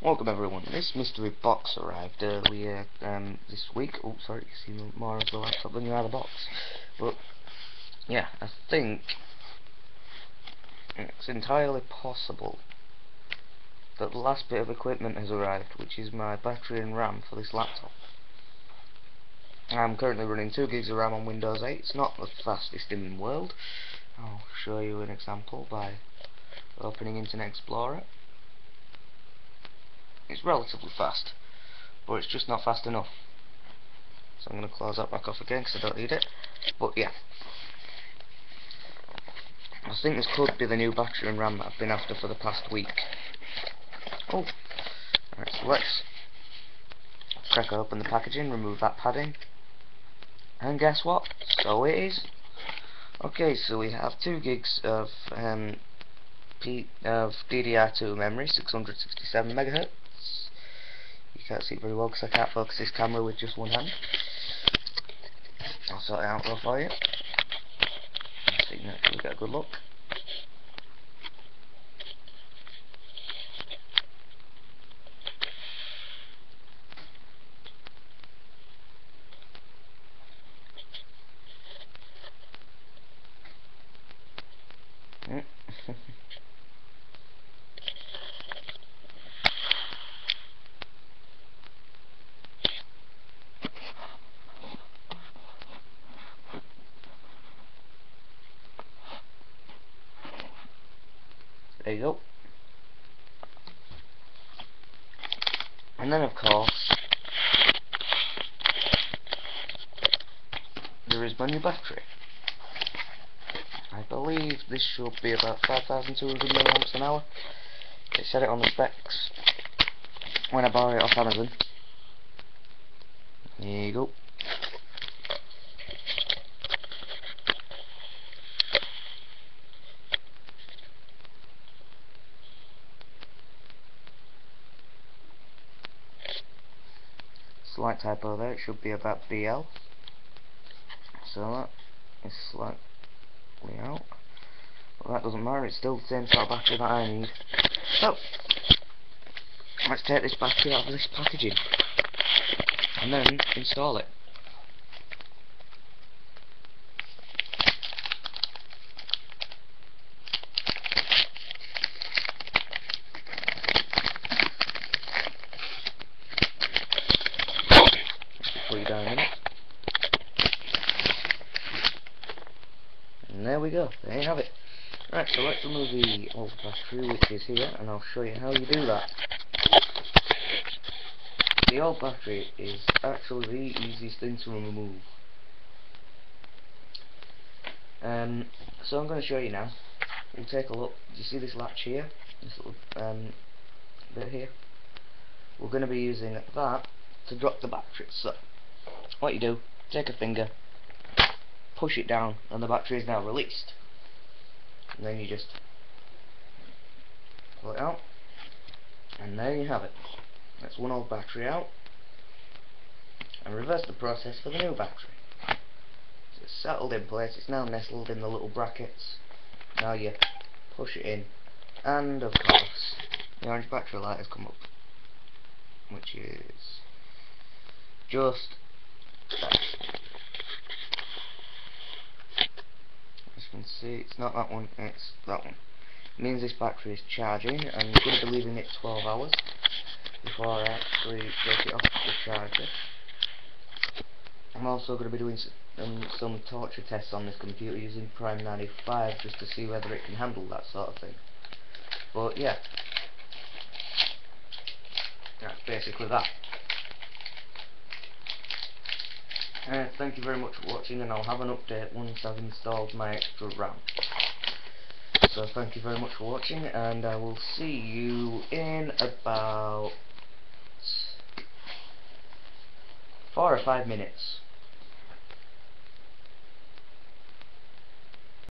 Welcome everyone. This mystery box arrived earlier um, this week. Oh, sorry, you see more of the laptop than you are the box. But yeah, I think it's entirely possible that the last bit of equipment has arrived, which is my battery and RAM for this laptop. I'm currently running 2 gigs of RAM on Windows 8. It's not the fastest in the world. I'll show you an example by opening Internet Explorer it's relatively fast but it's just not fast enough. So I'm going to close that back off again because I don't need it. But yeah. I think this could be the new battery and RAM that I've been after for the past week. Oh alright so let's crack open the packaging remove that padding. And guess what? So it is. Okay so we have 2 gigs of um, P of DDR2 memory 667 megahertz can't see very well because I can't focus this camera with just one hand. I'll sort it out for you. So you can actually get a good look. There you go. And then of course there is my new battery. I believe this should be about 5,200 milliamps an hour. It said it on the specs when I bought it off Amazon. There you go. Slight typo there, it should be about BL. So that is slightly out. But that doesn't matter, it's still the same sort of battery that I need. So, let's take this battery out of this packaging. And then install it. Three diamonds. And there we go, there you have it. Right, so let's remove the old battery which is here and I'll show you how you do that. The old battery is actually the easiest thing to remove. Um, so I'm going to show you now. We'll take a look. Do you see this latch here? This little um, bit here? We're going to be using that to drop the battery. So what you do, take a finger, push it down, and the battery is now released. And then you just pull it out, and there you have it. That's one old battery out, and reverse the process for the new battery. So it's settled in place, it's now nestled in the little brackets. Now you push it in, and of course, the orange battery light has come up, which is just as you can see, it's not that one, it's that one. It means this battery is charging. And I'm going to be leaving it 12 hours before I actually take it off the charger. I'm also going to be doing some, um, some torture tests on this computer using Prime 95 just to see whether it can handle that sort of thing. But yeah, that's basically that. Uh, thank you very much for watching and I'll have an update once I've installed my extra RAM. So thank you very much for watching and I will see you in about four or five minutes.